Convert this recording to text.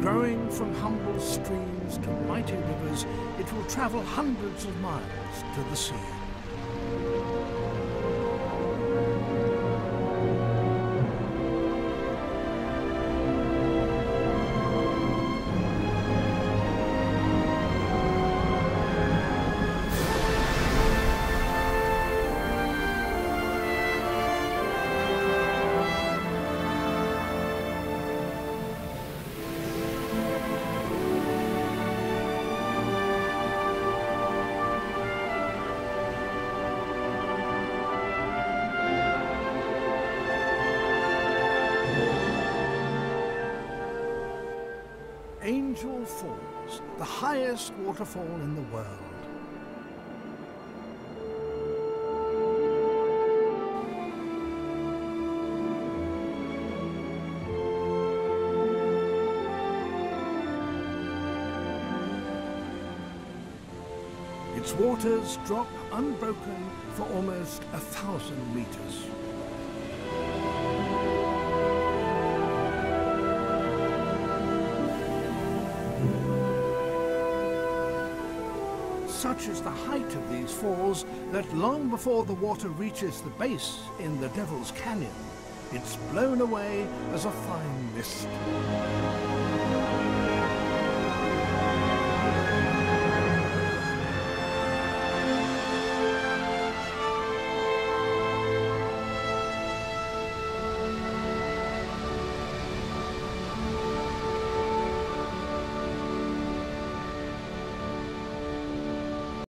Growing from humble streams to mighty rivers, it will travel hundreds of miles to the sea. Angel Falls, the highest waterfall in the world. Its waters drop unbroken for almost a thousand meters. Such is the height of these falls that long before the water reaches the base in the Devil's Canyon, it's blown away as a fine mist.